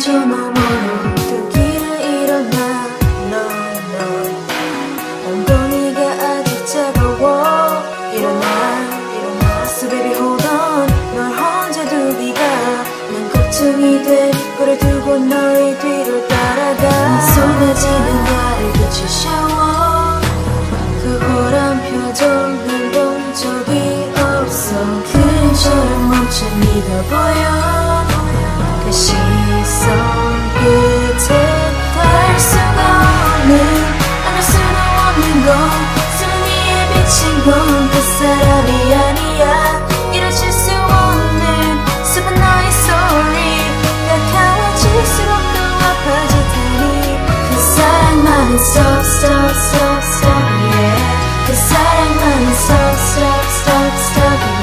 저 너머로 또 길을 일어나. No no 엉덩이가 아직 차가워. 일어나 일어나. So baby 널 혼자 두기가 난 걱정이 돼. 거를 두고 너의 뒤로 따라가. 쏟아지는 나를 그치 샤워. 그 호란 표정을 본 적이 없어. 그림처럼 멈춰 보여 없는 건 수능 위에 비친 건 그 사람이 아니야. 이뤄질 수 없는 슬픈 너의 soul 가까워질수록 더 아파질 테니 그 사랑만은 stop yeah 그 사랑만은 stop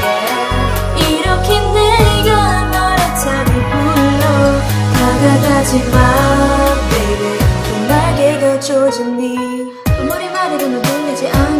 yeah 이렇게 내가 너를 타고 불러 다가가지 마 baby. 그 날개가 조졌니 아무리 말해도 너 들리지 않아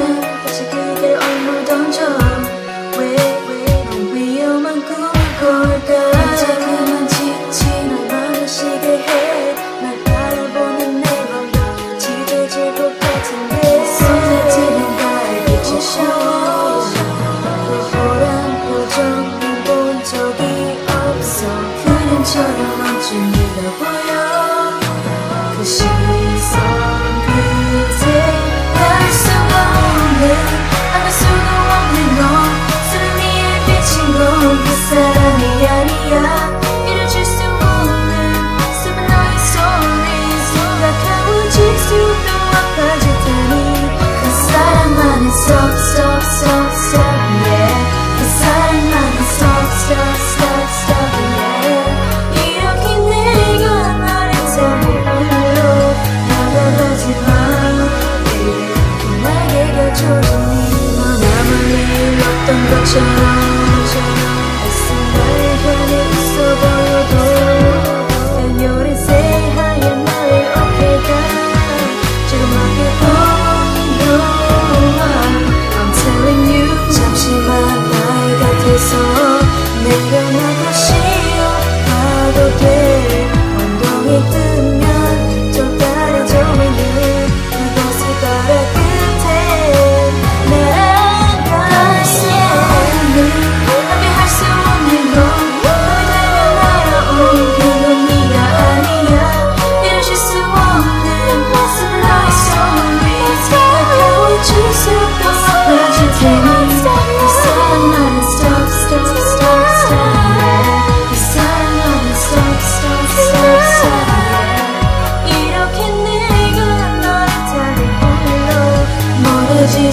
stop stop stop stop yeah 그 사랑만은 stop stop stop stop yeah 이렇게 내가 너를 불러 나가가지 마 baby 그 날개가 조졌니 너 나만 잃었던 것처럼 내